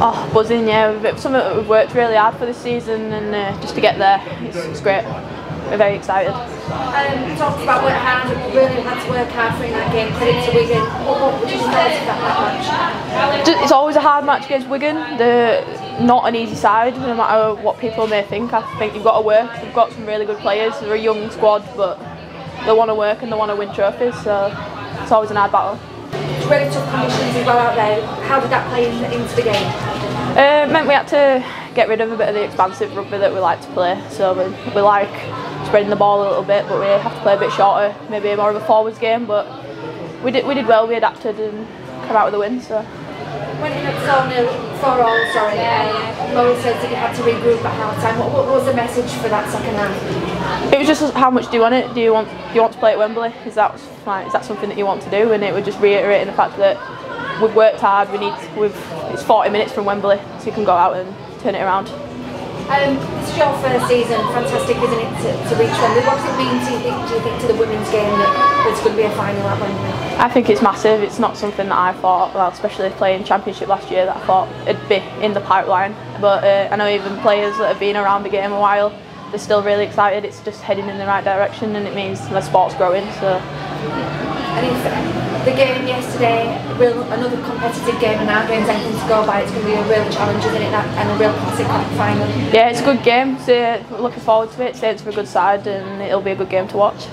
Oh, buzzing, yeah. It's something that we've worked really hard for this season and uh, just to get there, it's, it's great. We're very excited. Um, you talked about work hard, really had to work hard for in that game, credit to Wigan. What, would you say that, that match? It's always a hard match against Wigan. They're not an easy side, no matter what people may think. I think you've got to work. We've got some really good players. They're a young squad, but they want to work and they want to win trophies, so it's always an hard battle. Really tough conditions as well out there. How did that play in, into the game? Uh, it meant we had to get rid of a bit of the expansive rugby that we like to play. So we, we like spreading the ball a little bit, but we have to play a bit shorter, maybe more of a forwards game. But we did we did well. We adapted and come out with a win. So. When it was 4 0, 4 all, sorry, uh, Mo says that you had to regroup at half time. What, what was the message for that second half? It was just how much do you want it? Do you want do you want to play at Wembley? Is that is that something that you want to do? And it was just reiterating the fact that we've worked hard. We need we've it's 40 minutes from Wembley, so you can go out and turn it around. Um, this is your first season, fantastic, isn't it, to, to reach Wembley? What's it mean to you, think, do you think to the women's game that there's going to be a final at Wembley? I think it's massive. It's not something that I thought, well, especially playing Championship last year, that I thought it'd be in the pipeline. But uh, I know even players that have been around the game a while, they're still really excited. It's just heading in the right direction, and it means the sport's growing. So. And the game yesterday, real, another competitive game, and our game's anything to go by, it's going to be a real challenge, isn't it? That, and a real classic final. Yeah, it's a good game. So looking forward to it. Saints are a good side, and it'll be a good game to watch.